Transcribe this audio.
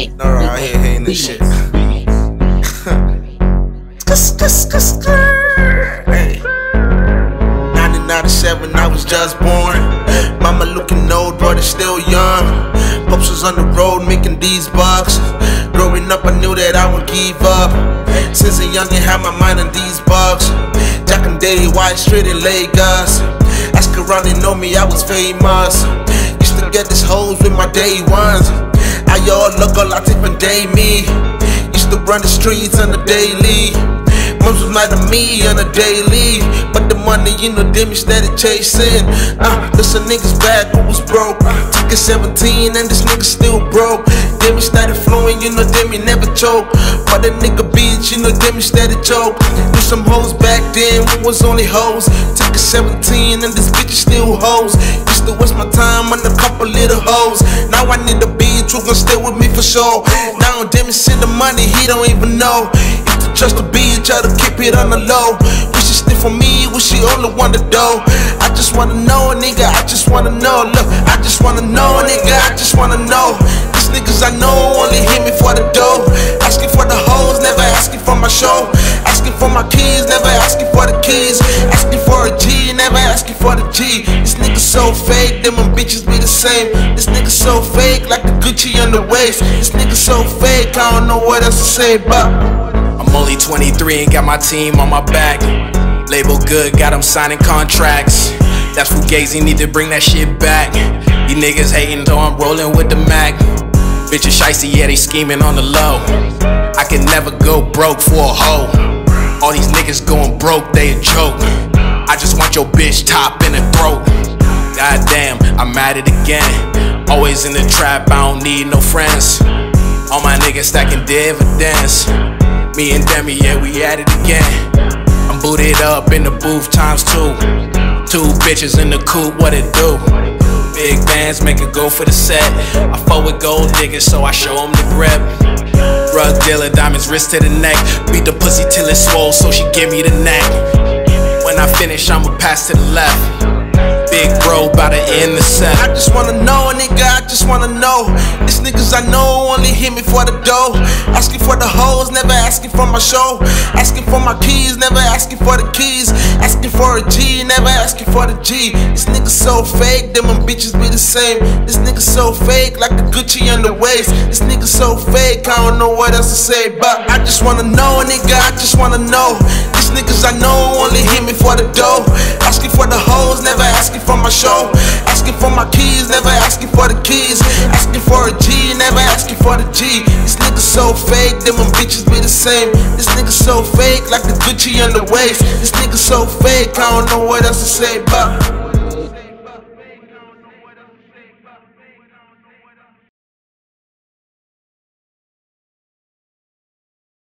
fake. No, I hate hating this shit. Hey. 1997, I was just born. Mama looking old, brother still young. Pops was on the road making these bucks. Growing up, I knew that I would give up. Since a youngin', had my mind on these bucks. Jack and Day, White Street in Lagos. Ask around, they know me, I was famous. Used to get these hoes with my day ones. I all look a lot different day me. Used to run the streets on the daily. Mums was at me on a daily. But the money, you know, them steady chasing. Uh, listen, niggas bad, who was broke. It 17 and this nigga still broke. Demi started flowing, you know, Demi never choke. But the nigga beats, you know, Demi steady choke. Do some hoes back then, when was only hoes. Took it 17 and this bitch still hoes. Used to waste my time on a couple little hoes. Now I need a beat, you gon' stay with me for sure. Now Demi send the money, he don't even know. If to trust the beat, try to keep it on the low. Wish she still for me, wish she only want the dough. I just wanna know, nigga, I just wanna know. Look, I just wanna know, nigga, wanna know. These niggas I know only hit me for the dough. Asking for the hoes, never asking for my show. Asking for my keys, never asking for the keys. Asking for a G, never asking for the G. This nigga so fake, them bitches be the same. This nigga so fake, like the Gucci on the waist. This nigga so fake, I don't know what else to say, but. I'm only 23 and got my team on my back. Label good, got them signing contracts. That's Fugazi, need to bring that shit back. You niggas hating, though I'm rolling with the Mac. Bitches shicey, yeah, they scheming on the low. I can never go broke for a hoe. All these niggas going broke, they a joke. I just want your bitch top in the throat. Goddamn, I'm at it again. Always in the trap, I don't need no friends. All my niggas stacking dividends. Me and Demi, yeah, we at it again. I'm booted up in the booth times two. Two bitches in the coupe, what it do? Big bands make it go for the set. I fuck with gold diggers, so I show them the grip. Drug dealer, diamonds wrist to the neck. Beat the pussy till it's swole, so she give me the neck. When I finish, I'ma pass to the left. Big bro, bout to set. I just wanna know, nigga, I just wanna know. These niggas I know only hit me for the dough. Asking for the hoes, never asking for my show. Asking for my keys, never asking for the keys. Asking for a G, never asking for the G. This nigga so fake, them bitches be the same. This nigga so fake, like a Gucci on the waist. This nigga so fake, I don't know what else to say. But I just wanna know, nigga, I just wanna know. These niggas I know only hit me for the dough. Asking for the hoes, never asking for my show. My keys, never asking for the keys. Asking for a G, never asking for the G. This nigga so fake, them bitches be the same. This nigga so fake, like the Gucci on the waist. This nigga so fake, I don't know what else to say, but.